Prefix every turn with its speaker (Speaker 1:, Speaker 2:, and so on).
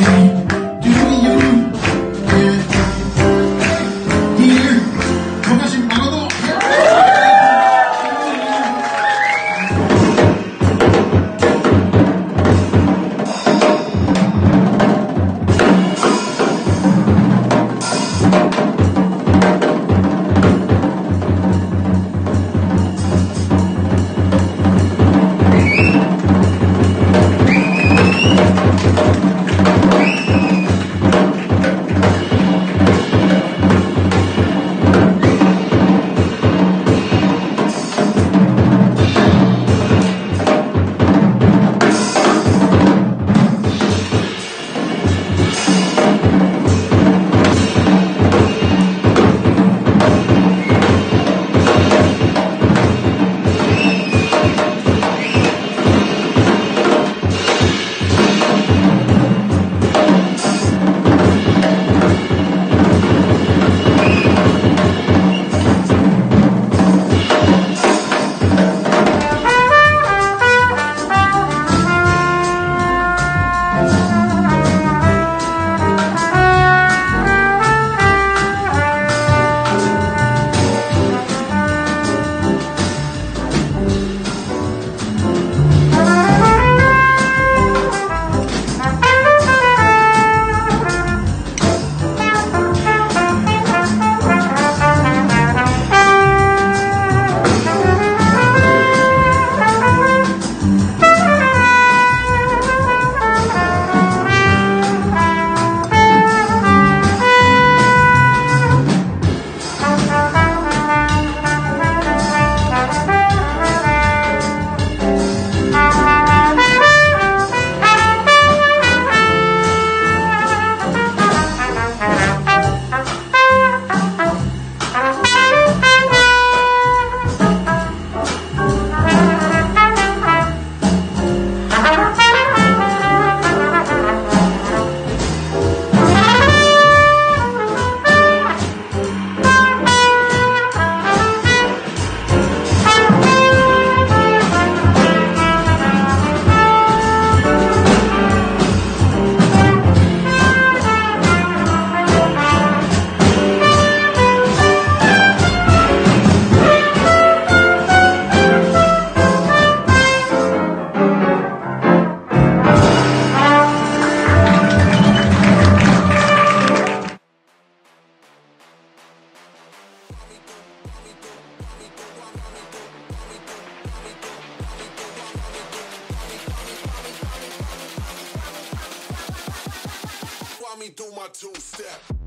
Speaker 1: Do
Speaker 2: me do my two step.